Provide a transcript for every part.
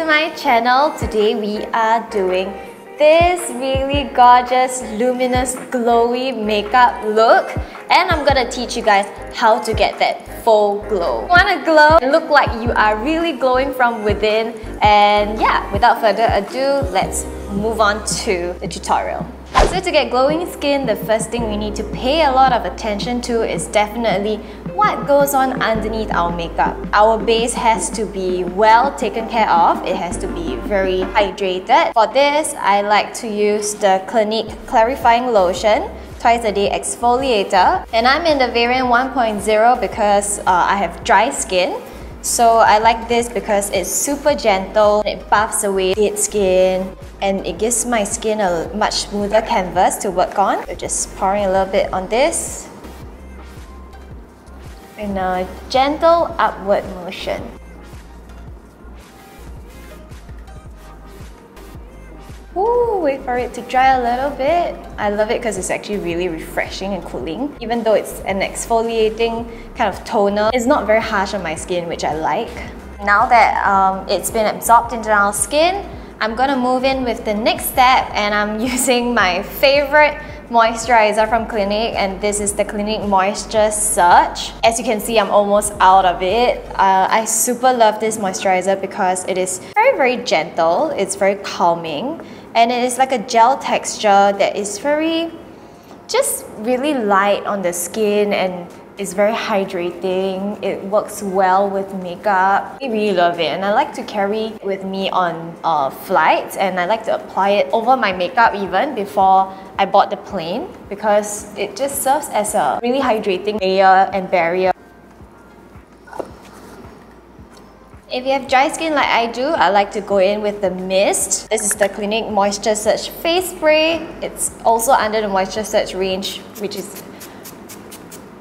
to my channel. Today we are doing this really gorgeous, luminous, glowy makeup look and I'm gonna teach you guys how to get that faux glow. wanna glow look like you are really glowing from within and yeah, without further ado, let's move on to the tutorial. So to get glowing skin, the first thing we need to pay a lot of attention to is definitely what goes on underneath our makeup. Our base has to be well taken care of. It has to be very hydrated. For this, I like to use the Clinique Clarifying Lotion twice a day exfoliator and I'm in the variant 1.0 because uh, I have dry skin so I like this because it's super gentle, it buffs away dead skin and it gives my skin a much smoother canvas to work on. So just pouring a little bit on this in a gentle upward motion. Ooh, wait for it to dry a little bit. I love it because it's actually really refreshing and cooling. Even though it's an exfoliating kind of toner, it's not very harsh on my skin, which I like. Now that um, it's been absorbed into our skin, I'm gonna move in with the next step and I'm using my favorite moisturizer from Clinique and this is the Clinique Moisture Surge. As you can see, I'm almost out of it. Uh, I super love this moisturizer because it is very, very gentle. It's very calming and it is like a gel texture that is very just really light on the skin and it's very hydrating. It works well with makeup. I really love it and I like to carry with me on uh, flights and I like to apply it over my makeup even before I bought the plane because it just serves as a really hydrating layer and barrier. If you have dry skin like I do, I like to go in with the mist. This is the Clinique Moisture Surge Face Spray. It's also under the Moisture Surge range, which is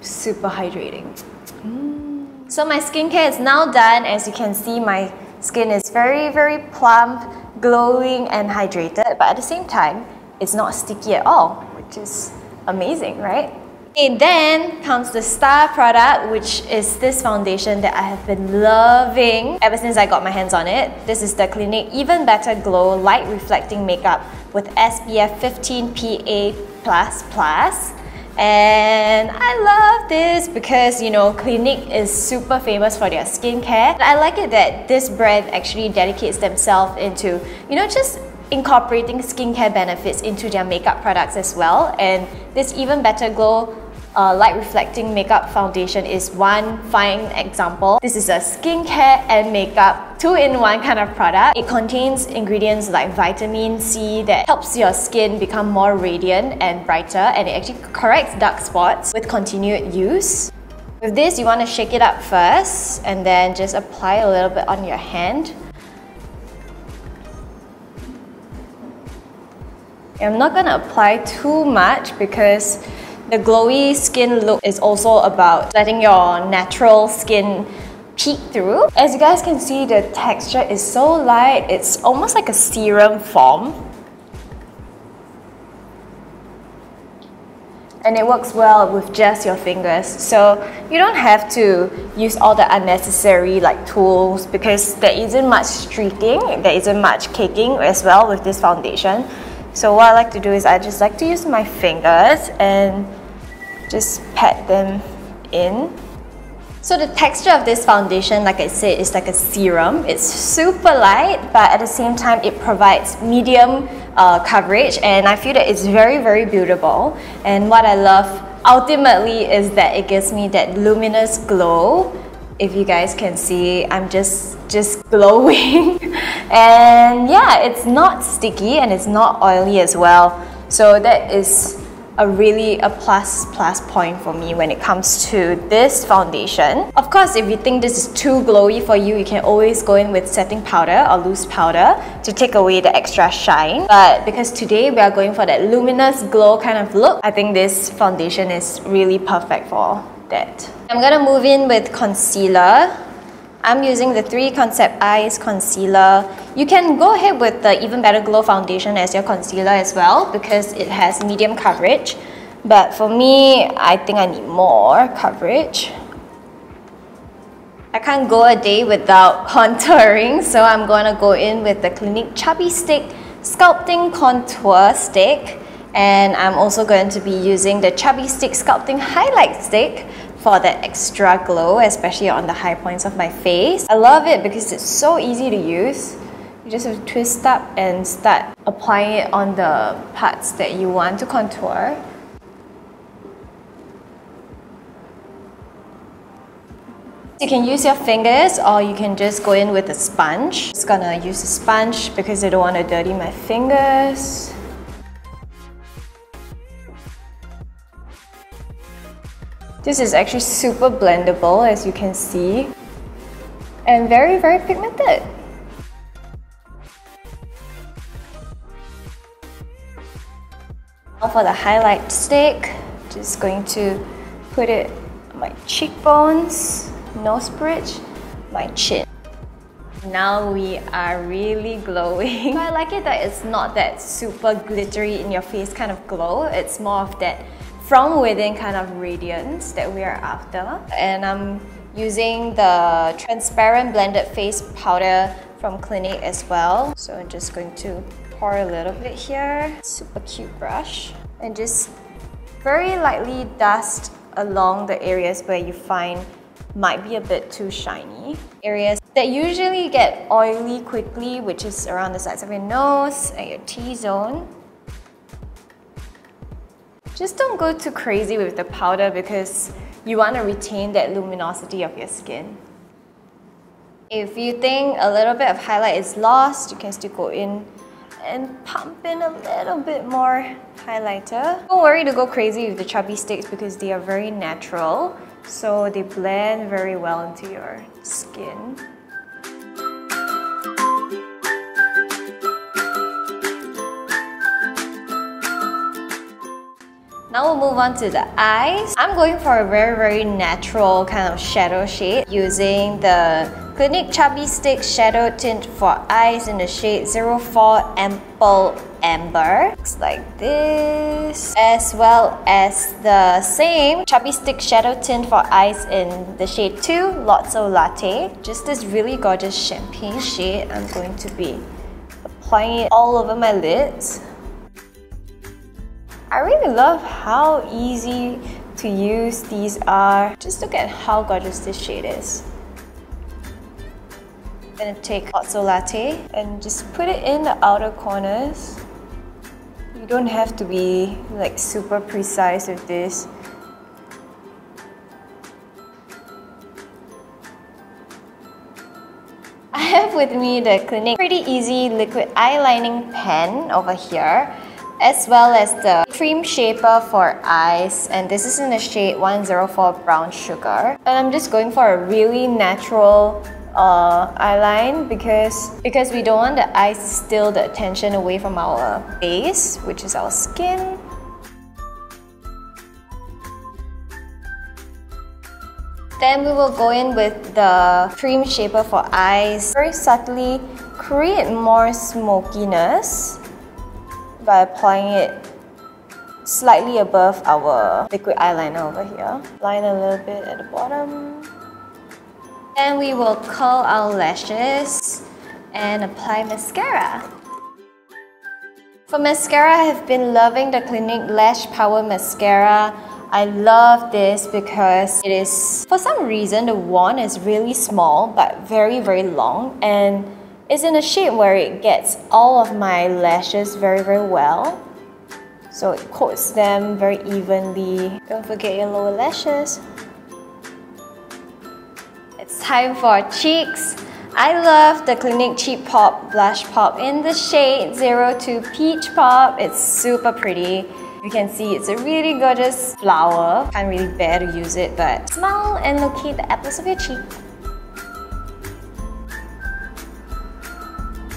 super hydrating. Mm. So my skincare is now done. As you can see, my skin is very, very plump, glowing and hydrated. But at the same time, it's not sticky at all, which is amazing, right? And then comes the star product, which is this foundation that I have been loving ever since I got my hands on it. This is the Clinique Even Better Glow Light Reflecting Makeup with SPF 15 PA++. And I love this because, you know, Clinique is super famous for their skincare. I like it that this brand actually dedicates themselves into, you know, just incorporating skincare benefits into their makeup products as well. And this Even Better Glow uh, light reflecting makeup foundation is one fine example. This is a skincare and makeup two-in-one kind of product. It contains ingredients like vitamin C that helps your skin become more radiant and brighter and it actually corrects dark spots with continued use. With this, you want to shake it up first and then just apply a little bit on your hand. I'm not going to apply too much because the glowy skin look is also about letting your natural skin peek through. As you guys can see, the texture is so light, it's almost like a serum form. and it works well with just your fingers. So you don't have to use all the unnecessary like tools because there isn't much streaking, there isn't much caking as well with this foundation. So what I like to do is I just like to use my fingers and just pat them in. So the texture of this foundation, like I said, is like a serum. It's super light, but at the same time, it provides medium uh, coverage, and I feel that it's very, very beautiful. And what I love ultimately is that it gives me that luminous glow. If you guys can see, I'm just just glowing. and yeah, it's not sticky and it's not oily as well. So that is a really a plus plus point for me when it comes to this foundation. Of course, if you think this is too glowy for you, you can always go in with setting powder or loose powder to take away the extra shine. But because today we are going for that luminous glow kind of look, I think this foundation is really perfect for that. I'm gonna move in with concealer. I'm using the 3 Concept Eyes Concealer. You can go ahead with the Even Better Glow Foundation as your concealer as well because it has medium coverage. But for me, I think I need more coverage. I can't go a day without contouring, so I'm gonna go in with the Clinique Chubby Stick Sculpting Contour Stick. And I'm also going to be using the Chubby Stick Sculpting Highlight Stick for that extra glow, especially on the high points of my face. I love it because it's so easy to use. You just have to twist up and start applying it on the parts that you want to contour. You can use your fingers or you can just go in with a sponge. Just gonna use a sponge because I don't want to dirty my fingers. This is actually super blendable as you can see and very very pigmented. Now for the highlight stick, just going to put it on my cheekbones nose bridge, my chin. Now we are really glowing. I like it that it's not that super glittery in your face kind of glow. It's more of that from within kind of radiance that we are after. And I'm using the transparent blended face powder from Clinique as well. So I'm just going to pour a little bit here. Super cute brush. And just very lightly dust along the areas where you find might be a bit too shiny. Areas that usually get oily quickly, which is around the sides of your nose and your T-zone. Just don't go too crazy with the powder because you want to retain that luminosity of your skin. If you think a little bit of highlight is lost, you can still go in and pump in a little bit more highlighter. Don't worry to go crazy with the chubby sticks because they are very natural so they blend very well into your skin. Now we'll move on to the eyes. I'm going for a very, very natural kind of shadow shade using the Clinique Chubby Stick Shadow Tint for Eyes in the shade 04 Ample Amber. Looks like this. As well as the same Chubby Stick Shadow Tint for Eyes in the shade 2 Lots-O-Latte. Just this really gorgeous champagne shade. I'm going to be applying it all over my lids. I really love how easy to use these are. Just look at how gorgeous this shade is. I'm gonna take Lots-O-Latte and just put it in the outer corners. You don't have to be like super precise with this. I have with me the Clinique Pretty Easy Liquid Eyelining Pen over here as well as the cream shaper for eyes and this is in the shade 104 brown sugar and I'm just going for a really natural uh, eyeline because because we don't want the eyes to steal the attention away from our base which is our skin Then we will go in with the cream shaper for eyes. Very subtly create more smokiness by applying it slightly above our liquid eyeliner over here. Line a little bit at the bottom. Then we will curl our lashes and apply mascara. For mascara, I have been loving the Clinique Lash Power Mascara. I love this because it is, for some reason, the wand is really small but very, very long and it's in a shape where it gets all of my lashes very, very well. So it coats them very evenly. Don't forget your lower lashes. It's time for cheeks. I love the Clinique Cheek Pop Blush Pop in the shade 02 Peach Pop. It's super pretty. You can see it's a really gorgeous flower. Can't really bear to use it, but smile and locate the apples of your cheek.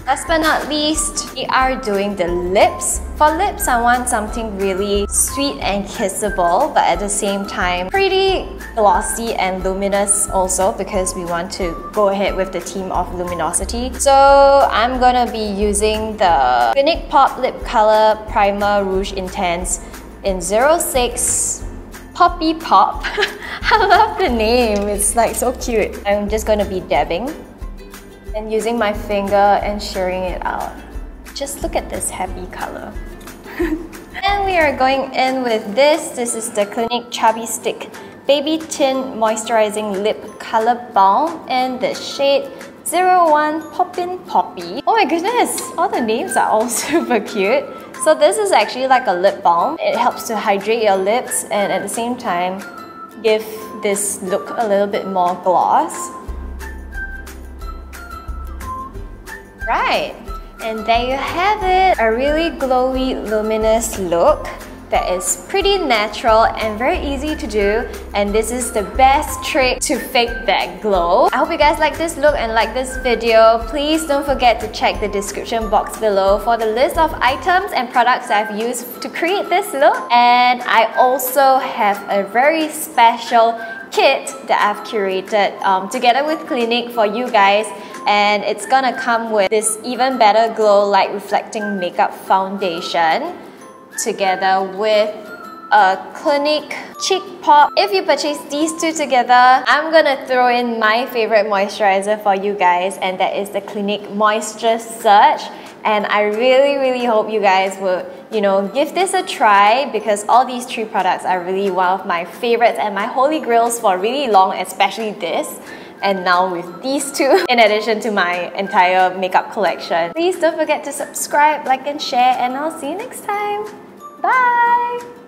Last but not least, we are doing the lips. For lips, I want something really sweet and kissable, but at the same time, pretty glossy and luminous also because we want to go ahead with the theme of luminosity. So I'm gonna be using the Clinique Pop Lip Color Primer Rouge Intense in 06 Poppy Pop. I love the name, it's like so cute. I'm just gonna be dabbing and using my finger and sharing it out. Just look at this happy color. and we are going in with this. This is the Clinique Chubby Stick Baby Tint Moisturizing Lip Color Balm in the shade 01 Poppin' Poppy. Oh my goodness, all the names are all super cute. So this is actually like a lip balm. It helps to hydrate your lips and at the same time give this look a little bit more gloss. Right, and there you have it. A really glowy, luminous look that is pretty natural and very easy to do and this is the best trick to fake that glow. I hope you guys like this look and like this video. Please don't forget to check the description box below for the list of items and products I've used to create this look and I also have a very special kit that I've curated um, together with Clinique for you guys and it's gonna come with this even better glow light reflecting makeup foundation together with a Clinique Cheek Pop. If you purchase these two together, I'm gonna throw in my favorite moisturizer for you guys and that is the Clinique Moisture Surge and I really really hope you guys will you know give this a try because all these three products are really one of my favorites and my holy grails for really long especially this and now with these two in addition to my entire makeup collection. Please don't forget to subscribe, like and share and I'll see you next time. Bye!